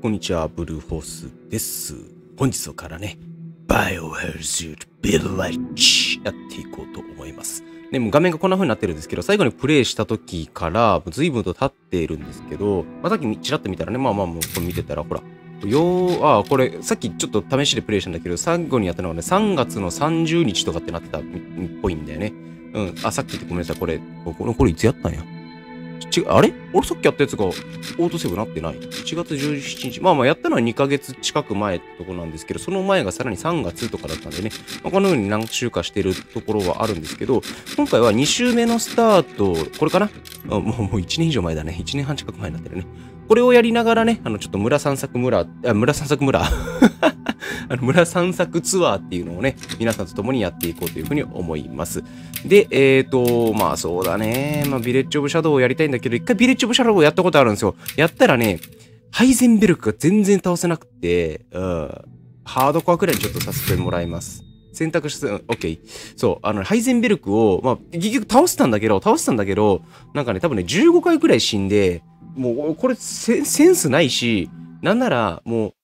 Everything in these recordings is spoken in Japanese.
こんにちは、ブルーホースです。本日からね、バイオハザードビレッジやっていこうと思います。ね、も画面がこんな風になってるんですけど、最後にプレイした時から、もう随分と経っているんですけど、まあ、さっきちらっと見たらね、まあまあもうこれ見てたら、ほら、よー、あー、これ、さっきちょっと試しでプレイしたんだけど、最後にやったのがね、3月の30日とかってなってたっぽいんだよね。うん、あ、さっきってごめんなさい、これ、これ、これいつやったんや？ちあれ？俺さっきやったやつがオートセーブなってない ?1 月17日。まあまあやったのは2ヶ月近く前ってとこなんですけど、その前がさらに3月とかだったんでね、まあ、このように何週かしてるところはあるんですけど、今回は2週目のスタート、これかな？もうもう1年以上前だね。1年半近く前になってるね。これをやりながらね、あのちょっと村散策村、あ村散策村 あの村散策ツアーっていうのをね、皆さんと共にやっていこうというふうに思います。で、えーと、まあそうだね。まあビレッジオブシャドウをやりたいんだけど、一回ビレッジオブシャドウをやったことあるんですよ。やったらね、ハイゼンベルクが全然倒せなくて、うん。ハードコアくらいにちょっとさせてもらいます。選択して、オッケー。そう、あの、ハイゼンベルクを、まあ、結局倒したんだけど、倒したんだけど、なんかね、多分ね、15回くらい死んで、もう、これセ、センスないし、なんなら、もう、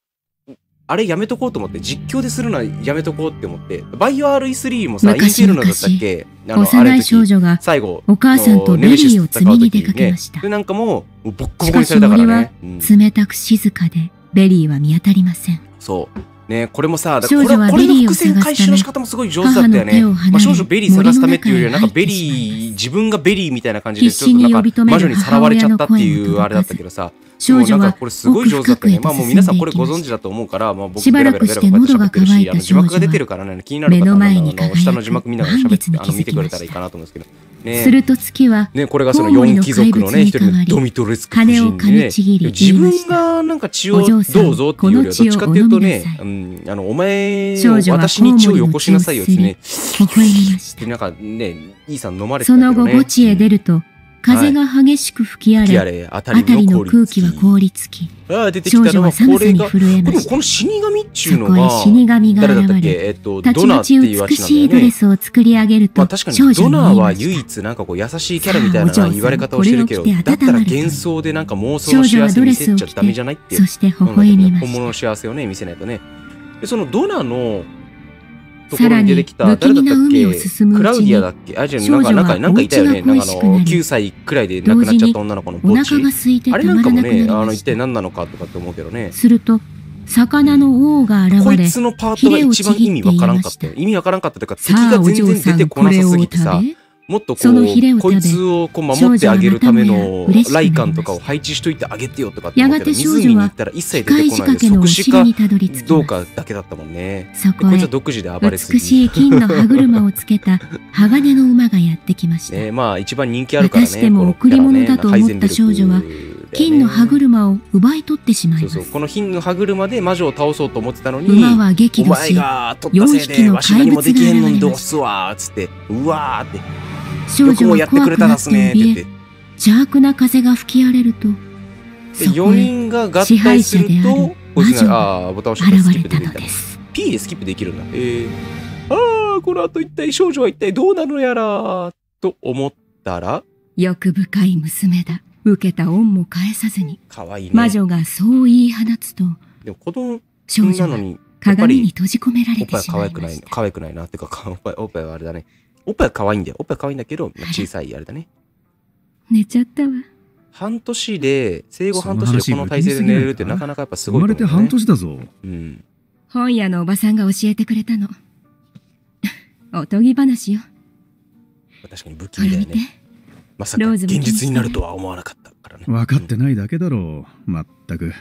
あれやめとこうと思って、実況でするのはやめとこうって思って、バイオ RE3 もさ、昔インフェルノだったっけ？あの幼い少女が最後、お母さんとベリーを摘みに出かけました。で、なんかもう、もうボッコボコにされたからね。うん。冷たく静かでベリーは見当たりません。そう。ねこれもさ、だからこれこれの伏線回収の仕方もすごい上手だったよね。まあ、少女ベリー探すためっていうよりは、なんかベリー、自分がベリーみたいな感じで、必死に呼び止める魔女にさらわれちゃったっていうあれだったけどさ、もうなんかこれすごい上手だったね。まあもう皆さんこれご存知だだと思うから、まあ僕しばらくして喉が渇いたあの字幕が出てるからね、気になる方はあの下の字幕見ながら喋って、あの見てくれたらいいかなと思うんですけど。ね。すると月はね、これがその四貴族のね、一人のドミトレスク夫人でね噛みちぎり自分がなんか血をどうぞっていうよりは、どっちかっていうとねあの、お前私に血をよこしなさいよってね、微笑みました。でなんかね、イーさん飲まれてそのたけどね。後墓地へ出ると風が激しく吹き荒れれ、あたり辺りのの空気は凍りつき。少女は寒。さに震えました。この死神っちゅうそこへのが、死神が現れえっと、たちまち美しいド。レスを作り上げるとまあ少女にドナーは唯一なんかこう優しいキャラみたいな言われ方をしてるけど、だったら幻想でなんか妄想の幸せ見せちゃダメじゃないってそして微笑みま本物したの幸せをね見せないとね。でそのドナのとこさらにろに出てきた誰だったっ味な海を進むうちにけ？クラウディアだっけ？あじゃなんかなんかなんかいたよね。おなんかあの家が恋しくなり9歳くらいで亡くなっちゃった女の子の墓地が空いてたあれなんかもねあの一体何なのかとかって思うけどね。すると魚の王がこい現れつのパートが一番意味わからんかった。よ意味わからんかったというか敵が全然出てこなさすぎてさもっとこそのヒレう、を食べこいつをこう守ってあげるためのライカンとかを配置しといてあげてよとかって思うけど、やがて少女は湖に行ったら一切出てこないで、掛けの即死かどうかだけだったもんね。そこは独自で暴れすぎ。美しい金の歯車をつけた鋼の馬がやってきましたね、まあ一番人気あるからね。しても贈り物だと思った少女は金の歯車を奪い取ってしまいそうそう。ますこの金の歯車で魔女を倒そうと思ってたのに、馬は激怒しが取ったせい四匹で、の怪物が現れますわーっつって、うわーって、少よくもやってく女は怖くなってれたですねって言っ怯えて。邪悪な風が吹き荒れるとで、そこ4へ支配者である、魔女が現れた。のです P でスキップできるんだ。えー、ああ、この後一体少女は一体どうなるのやらと思ったら、欲深い娘だ受けた恩も返さずに可愛いね。魔女がそう言い放つとでも子供少女はなのに、鏡にり閉じ込めらおっぱいれてしは可愛くない、まいました可愛くないな。ってか、かおっぱい、おっぱいはあれだね。おっぱいは可愛いんだよ。おっぱいは可愛いんだけど、まあ小さいあれだね。寝ちゃったわ半年で、生後半年でこの体勢で寝れるってなかなかやっぱすごい生まれて半年だぞ。うん。本屋のおばさんが教えてくれたの おとぎ話よ確かに不気味だよね。まさか現実になるとは思わなかったからね。分かってないだけだろう。まったく。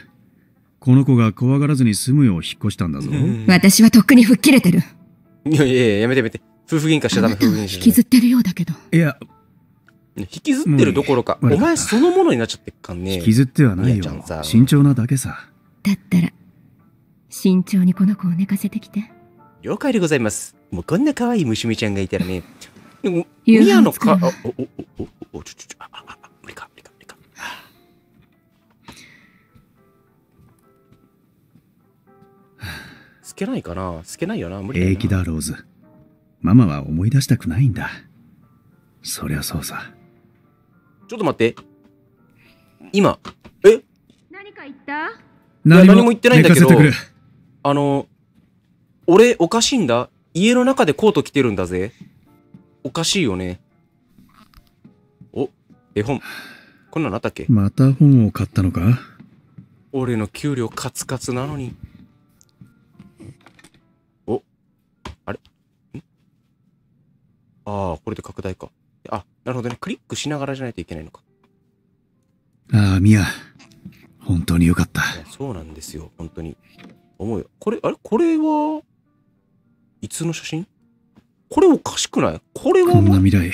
この子が怖がらずに済むよう引っ越したんだぞ。うん私はとっくに吹っ切れてるいやいやいや、やめてやめて。夫婦喧嘩しちゃダメ、夫婦喧嘩しちゃダメは引きずってるようだけどいや、引きずってるどころか、お前そのものになっちゃってっかんね。引きずってはないよ。慎重なだけさ。だったら慎重にこの子を寝かせてきて了解でございます。もうこんな可愛い虫みちゃんがいたらね。でも、ミヤのか、お、お、お、お、お、ちょ、ちょ、ちょ、あ、あ、あ、無理か、無理か、無理か。透けないかな透けないよな無理平気だ、ローズ。ママは思い出したくないんだ。そりゃそうさ。ちょっと待って。今、え？何か言った？何何も言ってないんだけどあの、俺おかしいんだ？家の中でコート着てるんだぜ。おかしいよね。お、絵本。こんなのあったっけ？また本を買ったのか？俺の給料カツカツなのに。ああ、これで拡大か。あ、なるほどね。クリックしながらじゃないといけないのか。ああ、ミヤ。本当によかった。そうなんですよ。本当に。思うよ。これ、あれ？これは、いつの写真？これおかしくない？これはこんな未来、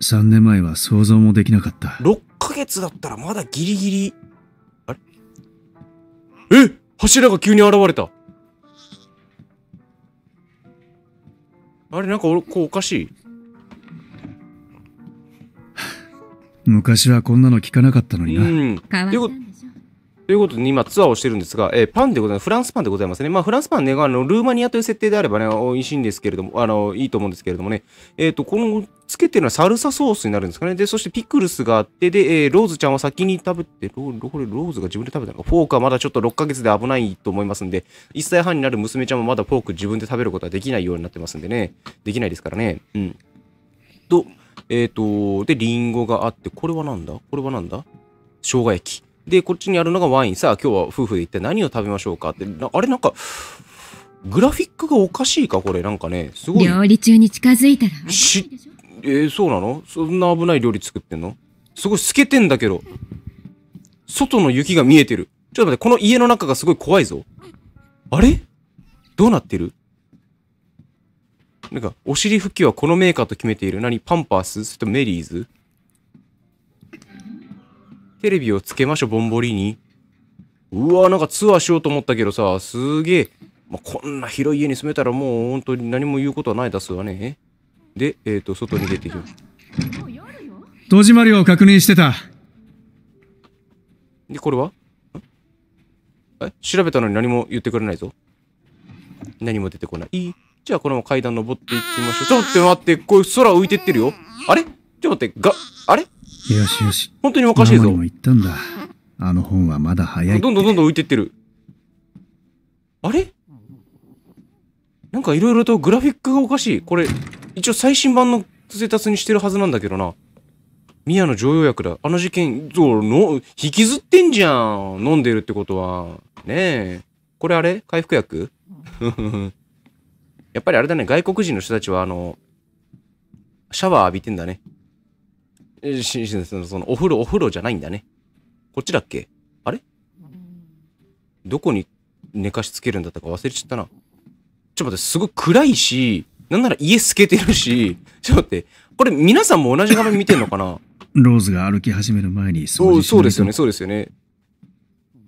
3年前は想像もできなかった。6ヶ月だったらまだギリギリ。あれ？え？柱が急に現れた。あれ？なんか俺、こうおかしい？昔はこんなの聞かなかったのうにな。ん。変わったんでしょということで、今ツアーをしてるんですが、えーパンでございます。フランスパンでございますね。まあ、フランスパンね、あの、ルーマニアという設定であればね、美味しいんですけれども、あの、いいと思うんですけれどもね。えっ、と、この、つけてるのはサルサソースになるんですかね。で、そしてピクルスがあって、で、えーローズちゃんは先に食べて、ローこれローズが自分で食べたのか。フォークはまだちょっと6ヶ月で危ないと思いますんで、1歳半になる娘ちゃんもまだフォーク自分で食べることはできないようになってますんでね。できないですからね。うん。と、えっ、と、で、リンゴがあって、これはなんだ？これはなんだ？生姜焼き。で、こっちにあるのがワイン。さあ、今日は夫婦で一体何を食べましょうか？って。なあれなんか、グラフィックがおかしいか？これ。なんかね、すごい。料理中に近づいたらしょえー、そうなの？そんな危ない料理作ってんの？すごい透けてんだけど。外の雪が見えてる。ちょっと待って、この家の中がすごい怖いぞ。あれ？どうなってる？なんか、お尻拭きはこのメーカーと決めている。何？パンパース？それともメリーズ？テレビをつけましょう、ボンボリーニ。うわなんかツアーしようと思ったけどさ、すげえ。まあ、こんな広い家に住めたらもう本当に何も言うことはないですわね。で、えっ、と、外に出てきます。戸締まりを確認してた。で、これは？んえ？調べたのに何も言ってくれないぞ。何も出てこない。じゃあ、このまま階段登っていきましょう。ちょっと待って、これ空浮いてってるよ。あれ？ちょっと待って、が、あれ？よしよし。本当におかしいぞママにも。言ったんだ。あの本はまだ早いって。どんどんどんどん浮いてってる。あれ？なんかいろいろとグラフィックがおかしい。これ、一応最新版のステータスにしてるはずなんだけどな。宮の常用薬だ。あの事件、そうの、引きずってんじゃん。飲んでるってことは。ねえ。これあれ？回復薬？やっぱりあれだね。外国人の人たちは、あの、シャワー浴びてんだね。えししその、そのお風呂、お風呂じゃないんだね。こっちだっけ？あれ？どこに寝かしつけるんだったか忘れちゃったな。ちょっと待って、すごい暗いし、なんなら家透けてるし、ちょっと待って、これ皆さんも同じ画面見てんのかな？ローズが歩き始める前にそう、そうですよね、そうですよね。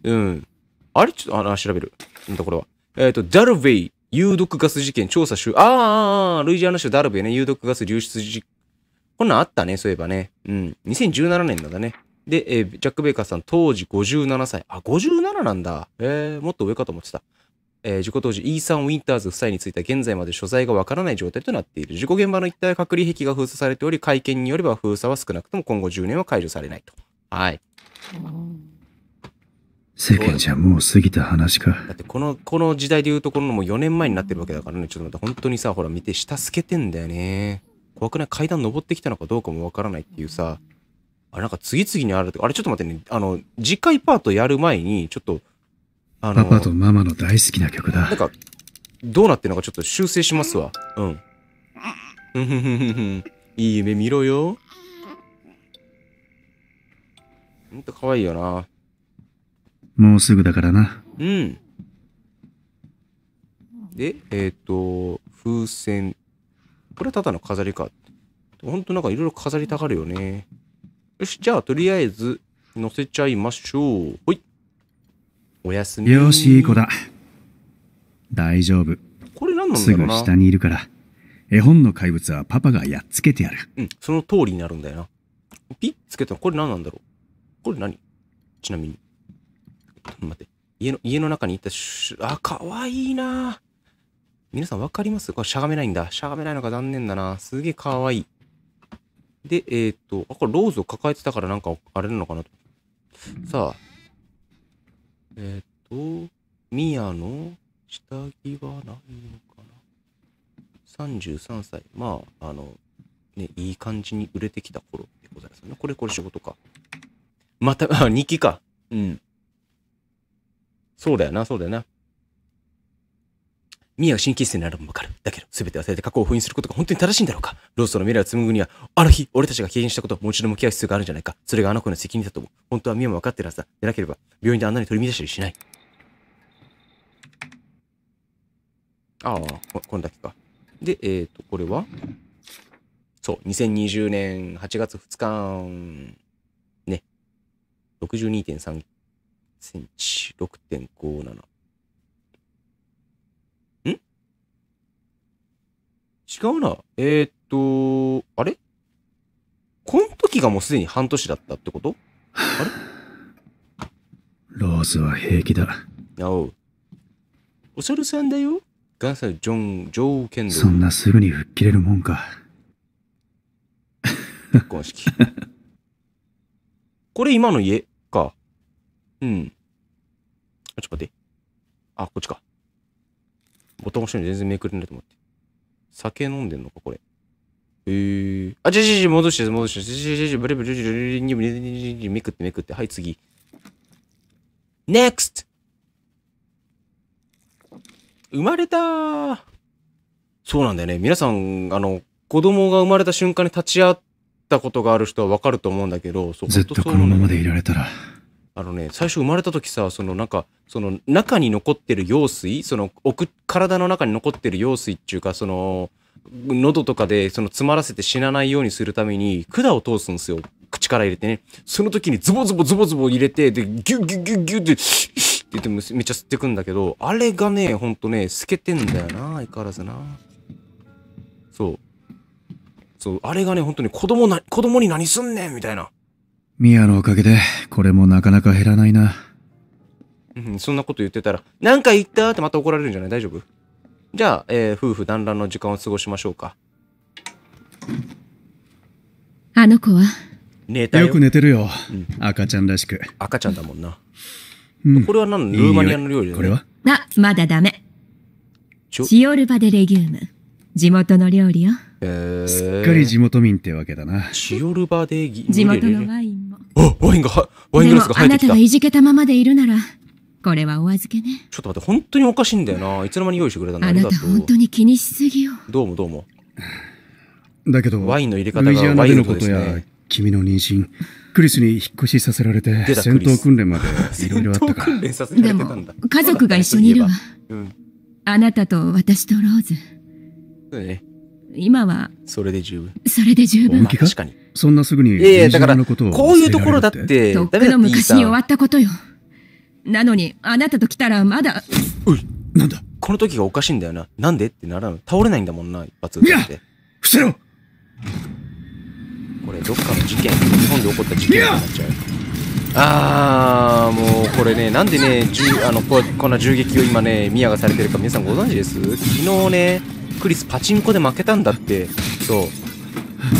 うん。あれ？ちょっと、あ、調べる。なんだこれは。えっ、と、ダルベイ有毒ガス事件調査集。ああ、あルイジアナ州ダルベね、有毒ガス流出事こんなんあったね、そういえばね。うん。2017年なんだね。で、えージャック・ベイカーさん、当時57歳。あ、57なんだ。えー、もっと上かと思ってた。えー事故当時、イーサン・ウィンターズ夫妻については現在まで所在がわからない状態となっている。事故現場の一帯隔離壁が封鎖されており、会見によれば封鎖は少なくとも今後10年は解除されないと。はい。世間じゃもう過ぎた話か。だってこの、この時代で言うところのもう4年前になってるわけだからね。ちょっと待って、本当にさ、ほら見て、下透けてんだよね。怖くない階段登ってきたのかどうかもわからないっていうさ。あれなんか次々にあるとあれちょっと待ってね。あの、次回パートやる前に、ちょっと、あの、パパとママの大好きな曲だなん。か、どうなってるのかちょっと修正しますわ。うんふんふんふんふんいい夢見ろよ。ほんと可愛いよな。もうすぐだからな。うん。で、えっ、と、風船。これはただの飾りか。ほんとなんかいろいろ飾りたがるよね。よし、じゃあとりあえず乗せちゃいましょう。ほい。おやすみ。よし、いい子。だ。大丈夫。これ何なんすだろうな。ぐ下にいるから。絵本の怪物はパパがやっつけてやる。うん、その通りになるんだよな。ピッつけたのこれ何なんだろうこれ何？ちなみに。待って。家の、家の中にいたし、あ、かわいいな皆さんわかります？これしゃがめないんだ。しゃがめないのが残念だな。すげえかわいい。で、えっ、と、あ、これローズを抱えてたからなんかあれなのかなと。さあ。えっ、と、ミヤの下着はないのかな ?33 歳。まあ、あの、ね、いい感じに売れてきた頃でございますね。これ、これ仕事か。また、あ、日記か。うん。そうだよな、そうだよな。ミヤが神経質になるのもわかる。だけど、すべて忘れて過去を封印することが本当に正しいんだろうか。ローストの未来を紡ぐには、あの日、俺たちが経験したことをもう一度向き合う必要があるんじゃないか。それがあの子の責任だと思う。本当はミヤも分かってるはずだ。でなければ、病院であんなに取り乱したりしない。ああ、こんだけか。で、えっ、と、これは？そう、2020年8月2日、ね。62.3センチ、6.57。ん？違うな。えー、っと、あれ？この時がもうすでに半年だったってこと？ローズは平気だ。あおう。お猿さんだよ。ガンサル・ジョン、ジョー・ケンドルそんなすぐに吹っ切れるもんか。結婚式。これ今の家？か。うん。あ、ちょっと待って。あ、こっちか。ボタン押してるの全然めくれないと思って。酒飲んでんのか、これ。えー。あ、じゃじゃじゃ戻して、戻して、じゃじゃじゃじゃブレブレブレブレブレブレブレブレめくってめくって。はい、次。NEXT! 生まれたーそうなんだよね。皆さん、あの、子供が生まれた瞬間に立ち会ったことがある人はわかると思うんだけど、そうずっとこのままでいられたら。あのね、最初生まれた時さ、そのなんか、その中に残ってる羊水、その奥、体の中に残ってる羊水っていうか、その、喉とかでその詰まらせて死なないようにするために管を通すんですよ。口から入れてね。その時にズボズボズボズボ入れて、で、ギュッギュッギュッギュッって、って言ってめっちゃ吸ってくんだけど、あれがね、ほんとね、透けてんだよな、相変わらずな。そう。そう、あれがね、本当に子供な、子供に何すんねんみたいな。ミヤのおかげで、これもなかなか減らないな。うん、そんなこと言ってたら、なんか言ったってまた怒られるんじゃない？大丈夫？じゃあ、えー夫婦団らんの時間を過ごしましょうか。あの子は？寝たよ。よく寝てるよ。うん赤ちゃんらしく。赤ちゃんだもんな。うんこれは何？ルーマニアの料理だ、ね、これは？あ、まだダメ。シオルバデレギューム。地元の料理よ。えー、すっかり地元民ってわけだな。シオルバでギ地元のワインワインがは、ワイングラスが入ってきた。でもあなたがいじけたままでいるなら、これはお預けね。ちょっと待って、本当におかしいんだよな。いつの間に用意してくれたんだあなた本当う。に気にしすぎよ。どうもどうも。だけど、ワインの入れ方がワイルナでのことドですねや。、君の妊娠、クリスに引っ越しさせられて、戦闘訓練までいろいろあったから戦闘訓。練させられでもてたんだ。、家族が一緒にいるわ。うん。あなたと私とローズ。そうだね。今は、それで十分。それで十分確かに。そんなすぐにいやいや、だから、のことをこういうところだって、とっくの昔に終わったことよ。なのに、あなたと来たらまだ、なんだ？この時がおかしいんだよな。なんでってならん。倒れないんだもんな、一発いや撃って。伏せろこれ、どっかの事件、日本で起こった事件になっちゃう。あー、もう、これね、なんでね、銃あのここんな銃撃を今ね、ミヤがされてるか皆さんご存知です？昨日ね、クリスパチンコで負けたんだって。そう。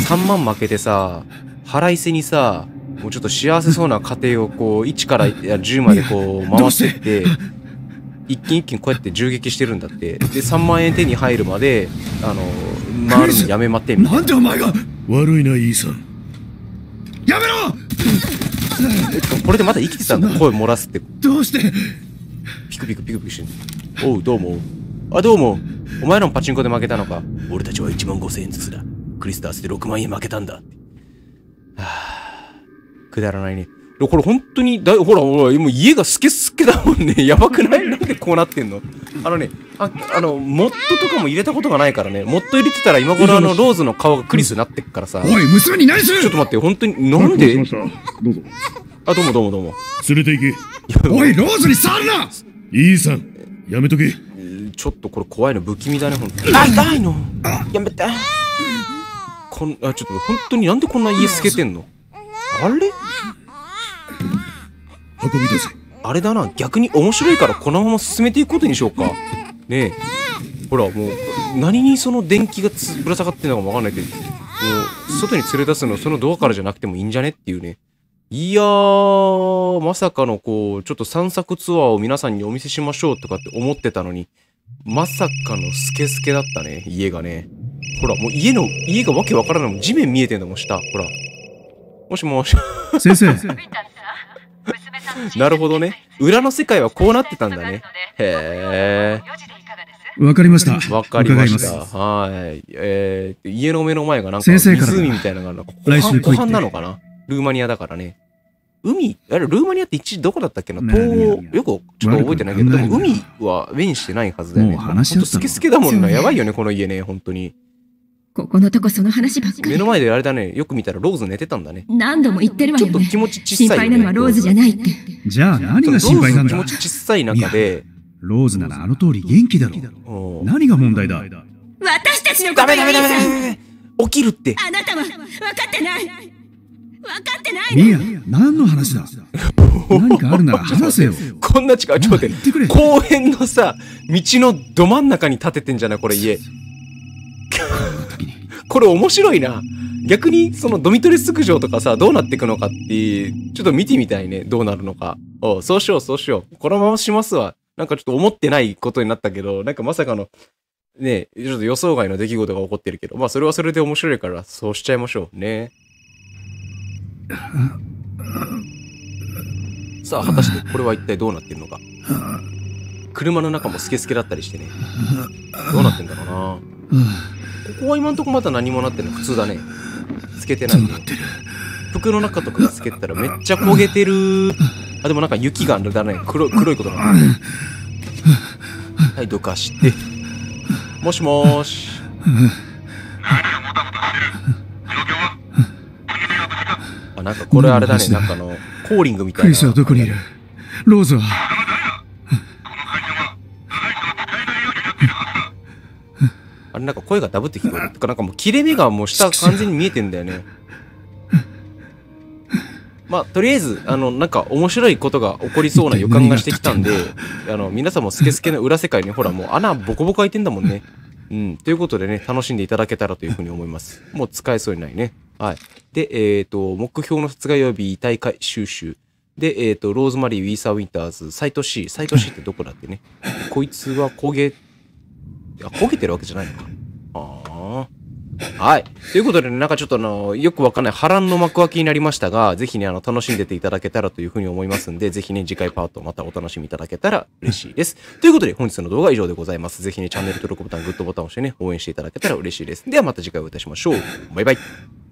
3万負けてさ、腹いせにさ、もうちょっと幸せそうな家庭をこう、1からいや10までこう、回してって、一軒一軒こうやって銃撃してるんだって。で、3万円手に入るまで、あの、回るのやめまってみたいななんでお前が？悪いな、イーさん。やめろこれでまだ生きてたんだ。声漏らすって。どうして？ピクピクピクピクしてんのおう、どうも。あ、どうも。お前らもパチンコで負けたのか？俺たちは1万5千円ずつだ。クリスタースで6万円負けたんだ。はぁ。くだらないね。でこれ本当にだ、ほら、ほら、もう家がスケスケだもんね。やばくない？なんでこうなってんの？あのね、あ、あの、モッドとかも入れたことがないからね。モッド入れてたら今頃あの、ローズの顔がクリスになってっからさ。おい、娘に何する？ちょっと待って、本当に、なんで？どうぞ。あ、どうもどうもどうも。連れて行け。おい、ローズに触るなイーさん。やめとけ。ちょっとこれ怖いの不気味だね、ほんとに。あ、痛いの？やめて。こん、あ、ちょっと本当になんでこんな家透けてんの？あれ？運び出せ。あれだな、逆に面白いからこのまま進めていくことにしようか。ねえ。ほら、もう、何にその電気がつぶら下がってんのかもわかんないけど、もう、外に連れ出すのそのドアからじゃなくてもいいんじゃねっていうね。いやー、まさかのこう、ちょっと散策ツアーを皆さんにお見せしましょうとかって思ってたのに、まさかのスケスケだったね、家がね。ほら、もう家の、家がわけわからないもん。地面見えてんだもん、下。ほら。もしもし。先生 なるほどね。裏の世界はこうなってたんだね。へわかりましたー。わかりました。はい。えー、家の目の前がなんか湖みたいなのがある来週来いって湖畔なのかな？ルーマニアだからね。海あれ、ルーマニアって一時どこだったっけな？東欧、よくちょっと覚えてないけど、海は面してないはずだよね。もう話し合ったのほんとスケスケだもんな。やばいよね、この家ね、本当に。ここのとこその話ばっかり目の。前であれだね、よく見たらローズ寝てたんだね。何度も言ってるわよねちょっと気。持ち小心さいよね。配なのはローズじゃないって。じゃあ何が心配なんだ？ローズ気持ち小さい中で、ローズならあの通り元気だろうん何が問題だ？私たちのこダメとよダメダメダメダメ起きるって。あなたは分かってないミヤ何の話だ？何かあるなら話せよこんな近く、ちょっと待っ。て公園のさ、道のど真ん中に建ててんじゃない？これ家。これ面白いな。逆に、そのドミトリスク城とかさ、どうなっていくのかっていう、ちょっと見てみたいね。どうなるのか。おうそうしよう、そうしよう。このまましますわ。なんかちょっと思ってないことになったけど、なんかまさかの、ねちょっと予想外の出来事が起こってるけど、まあそれはそれで面白いから、そうしちゃいましょうね。さあ、果たしてこれは一体どうなってるのか？車の中もスケスケだったりしてね。どうなってんだろうな。ここは今んとこまだ何もなってない。普通だね。つけてないね。服の中とかがつけてたらめっちゃ焦げてる。あ、でもなんか雪があるだね。黒黒いことが。はい、どかして。もしもーし。なんかこれあれだね。なんかあの、コーリングみたいな。クリスはどこにいる？ローズは？あれなんか声がダブって聞こえる。なんかもう切れ目がもう下完全に見えてんだよね。まあ、とりあえず、あの、なんか面白いことが起こりそうな予感がしてきたんで、あの、皆さんもスケスケの裏世界に、ほらもう穴ボコボコ開いてんだもんね。うん。ということでね、楽しんでいただけたらというふうに思います。もう使えそうにないね。はい。で、えっ、と、目標の殺害及び遺体収集。で、えっ、と、ローズマリー、ウィーサー・ウィンターズ、サイト C。サイト C ってどこだってね？こいつは焦げ、あ、焦げてるわけじゃないのか。ああ。はい。ということでね、なんかちょっとあの、よくわかんない波乱の幕開けになりましたが、ぜひね、あの、楽しんでていただけたらというふうに思いますんで、ぜひね、次回パートまたお楽しみいただけたら嬉しいです。ということで、本日の動画は以上でございます。ぜひね、チャンネル登録ボタン、グッドボタンを押してね、応援していただけたら嬉しいです。ではまた次回お会いいたしましょう。バイバイ。